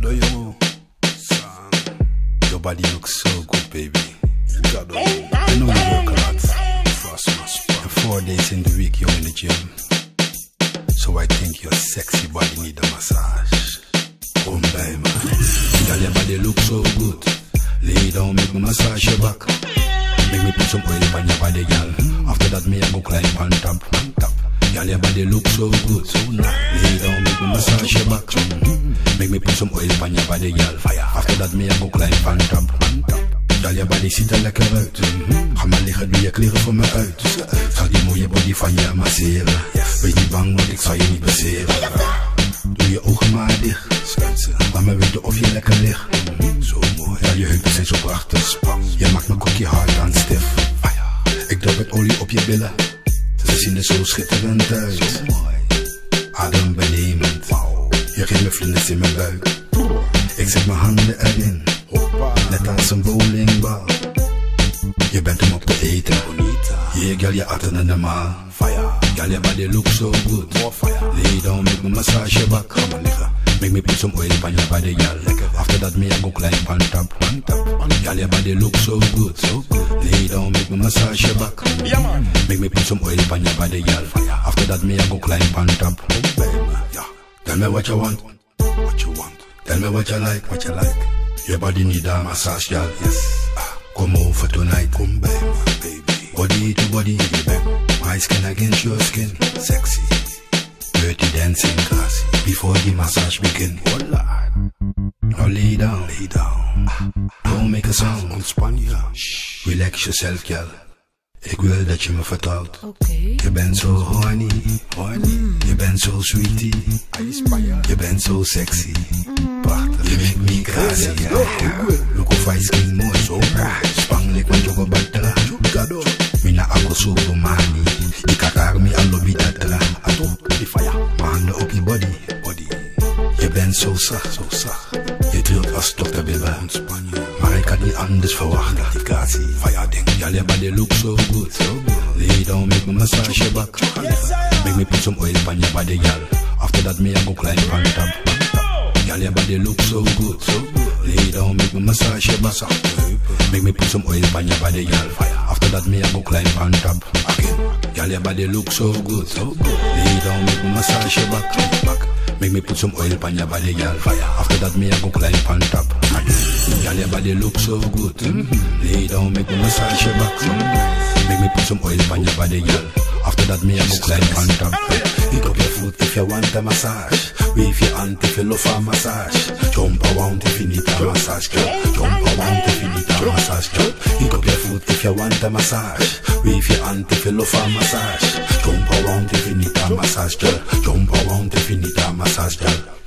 Gado yo, son. Your body looks so good, baby. Gado. I know you work a lot. Spot. Four days in the week you're in the gym. So I think your sexy body need a massage. Come man. Girl, your body looks so good. Lay down, make me massage your back. Make me put some oil on your body, girl. After that, me I go climb on top, on top. Girl, your body look so good, so. Lay down, make me massage your back. Make me put some oil on your body, girl. Fire. After that, me I go climb on top. Girl, body ziet er lekker uit. Ga maar liggen, doe je kleren voor me uit. Ga die mooie body van je masseren. Wees niet bang, want ik zal je niet baseren. Doe je ogen maar dicht. Laat me weten of je lekker ligt. Zo mooi. Ja, je heupen zijn zo prachtig. Je maakt mijn kokje hard aan stif. Ik drop het olie op je billen. Ze zien er zo schitterend uit. Adembenemend. Je geeft me vlinders in mijn buik. Ik zet mijn handen erin. Net als een bowlingbal. Je bent hem op te eten. Yeah, girl, je atten en de. Fire. Girl, your body looks so good. Lay down, make me massage your back. Come on, nigga. Make me put some oil on your body, girl. After that, me I go climb on top, on top. Girl, your body looks so good, so good. Lay down, make me massage your back. Yeah, man. Make me put some oil on your body, girl. After that, me I go climb on top. Yeah. Tell me what you want. What you want. Tell me what you like. What you like. Your body need a massage, girl. Yes. Ah, come over tonight. Come by, my baby. Body to body, baby. My skin against your skin. Sexy. Dirty dancing, classy. Before the massage begin. Oh Lord. Now lay down, lay down. Don't make a sound. Ontspan je. Relax yourself, girl. Ik wil dat je me vertrouwt. Oké. Je bent zo horny, horny. Je bent zo sweetie. Je bent zo sexy. Prachtig. Je make me crazy. Look of ice cream mooi zo. Spang lik want je go batela. Gado. Mina ako so mani. Ikakar mi allo bi datela. Ato. Die fire. Zacht, zo zacht. Je trilt als dokter Bilba. Maar ik had niet anders verwacht. Applicatie. Fire. Girl, your body look so good. So good. Lay down, make me massage your back. Make me put some oil on your body, girl. After that, me I go climb on top. Girl, your body look so good. Lay down, make me massage your back. Make me put some oil on your body, girl. After that, me I go climb on top. Again. Girl, your body look. So good. Lay down, make me massage your back. Make me put some oil on your body, girl. After that, me I go climb on top. Girl, your body look so good. Mm-hmm. Lay down, make me massage your back. Make me put some oil on your body, girl. After that, me I go climb on top. Pick up your foot if you want a massage. Wave your hand if you love a massage. Jump around if you need a massage, girl. If you want a massage. Wave your hand if you love a massage. Jump around if you need a massage, girl. Jump around if you need a massage, girl.